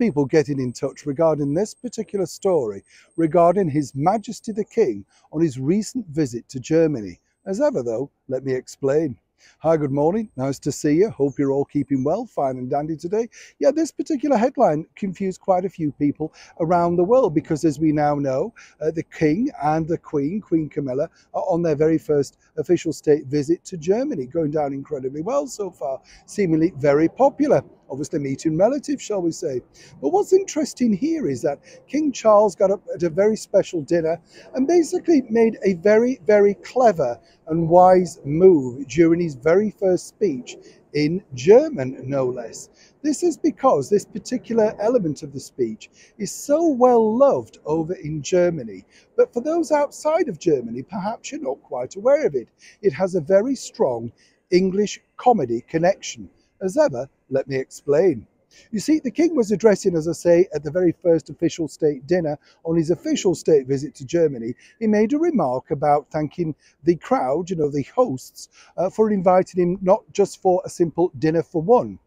people getting in touch regarding this particular story regarding His Majesty the King on his recent visit to Germany. As ever though, let me explain. Hi, good morning. Nice to see you. Hope you're all keeping well, fine and dandy today. Yeah, this particular headline confused quite a few people around the world because, as we now know, uh, the King and the Queen, Queen Camilla, are on their very first official state visit to Germany, going down incredibly well so far, seemingly very popular obviously meeting relatives, shall we say. But what's interesting here is that King Charles got up at a very special dinner and basically made a very, very clever and wise move during his very first speech in German, no less. This is because this particular element of the speech is so well loved over in Germany. But for those outside of Germany, perhaps you're not quite aware of it. It has a very strong English comedy connection. As ever, let me explain. You see, the king was addressing, as I say, at the very first official state dinner on his official state visit to Germany. He made a remark about thanking the crowd, you know, the hosts, uh, for inviting him not just for a simple dinner for one.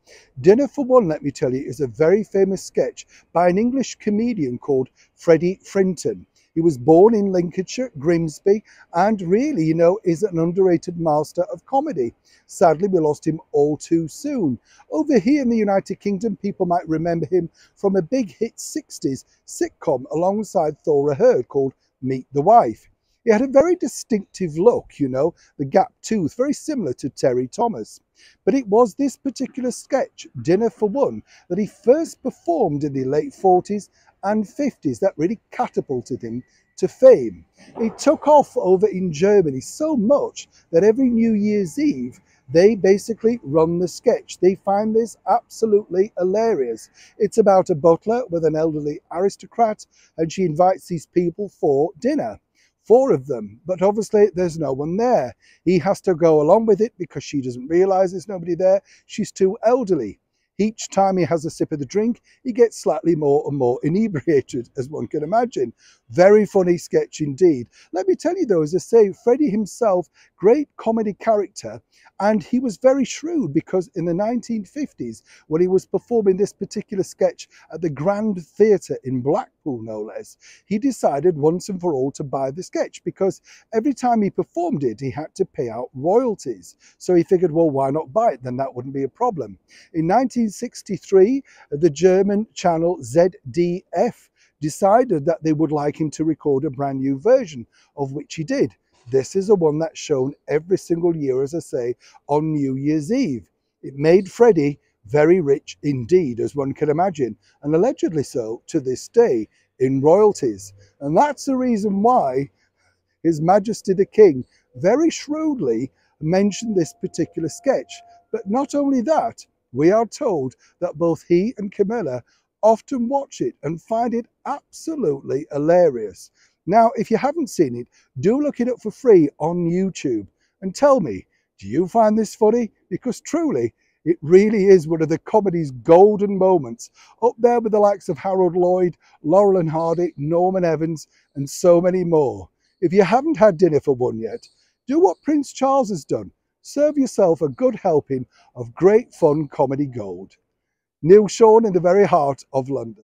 Dinner for One, let me tell you, is a very famous sketch by an English comedian called Freddie Frinton. He was born in Lincolnshire, Grimsby, and really, you know, is an underrated master of comedy. Sadly, we lost him all too soon. Over here in the United Kingdom, people might remember him from a big hit 60s sitcom alongside Thora Hird called Meet the Wife. He had a very distinctive look, you know, the gap tooth, very similar to Terry Thomas. But it was this particular sketch, Dinner for One, that he first performed in the late 40s and 50s that really catapulted him to fame. It took off over in Germany so much that every New Year's Eve they basically run the sketch. They find this absolutely hilarious. It's about a butler with an elderly aristocrat and she invites these people for dinner. Four of them, but obviously there's no one there. He has to go along with it because she doesn't realize there's nobody there. She's too elderly. Each time he has a sip of the drink, he gets slightly more and more inebriated, as one can imagine. Very funny sketch indeed. Let me tell you though, as I say, Freddie himself, great comedy character, and he was very shrewd because in the 1950s, when he was performing this particular sketch at the Grand Theatre in Blackpool, no less, he decided once and for all to buy the sketch because every time he performed it, he had to pay out royalties. So he figured, well, why not buy it? Then that wouldn't be a problem. In 1963, the German channel ZDF decided that they would like him to record a brand new version, of which he did. This is the one that's shown every single year, as I say, on New Year's Eve. It made Freddie very rich indeed, as one can imagine, and allegedly so to this day in royalties. And that's the reason why His Majesty the King very shrewdly mentioned this particular sketch. But not only that, we are told that both he and Camilla often watch it and find it absolutely hilarious. Now, if you haven't seen it, do look it up for free on YouTube and tell me, do you find this funny? Because truly, it really is one of the comedy's golden moments, up there with the likes of Harold Lloyd, Laurel and Hardy, Norman Evans, and so many more. If you haven't had dinner for one yet, do what Prince Charles has done. Serve yourself a good helping of great fun comedy gold. Neil Sean in the very heart of London.